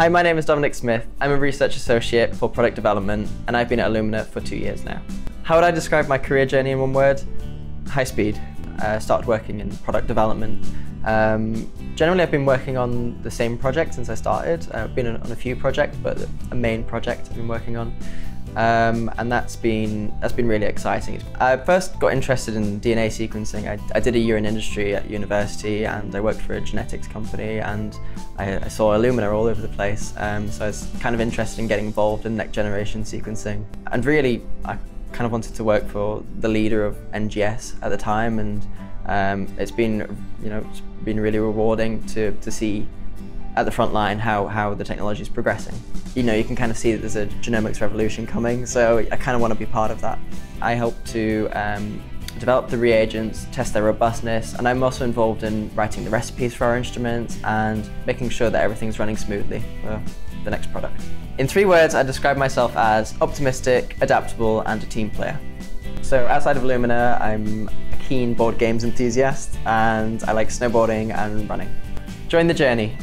Hi, my name is Dominic Smith. I'm a research associate for product development and I've been at Illumina for two years now. How would I describe my career journey in one word? High speed. Uh, started working in product development. Um, generally, I've been working on the same project since I started. I've been on a few projects, but a main project I've been working on um, and that's been that's been really exciting. I first got interested in DNA sequencing. I, I, did a year in industry at university, and I worked for a genetics company, and I, I saw Illumina all over the place. Um, so I was kind of interested in getting involved in next generation sequencing, and really I kind of wanted to work for the leader of NGS at the time, and um, it's been you know it's been really rewarding to to see at the front line how, how the technology is progressing. You know, you can kind of see that there's a genomics revolution coming, so I kind of want to be part of that. I help to um, develop the reagents, test their robustness, and I'm also involved in writing the recipes for our instruments and making sure that everything's running smoothly for the next product. In three words, I describe myself as optimistic, adaptable, and a team player. So outside of Illumina, I'm a keen board games enthusiast, and I like snowboarding and running. Join the journey.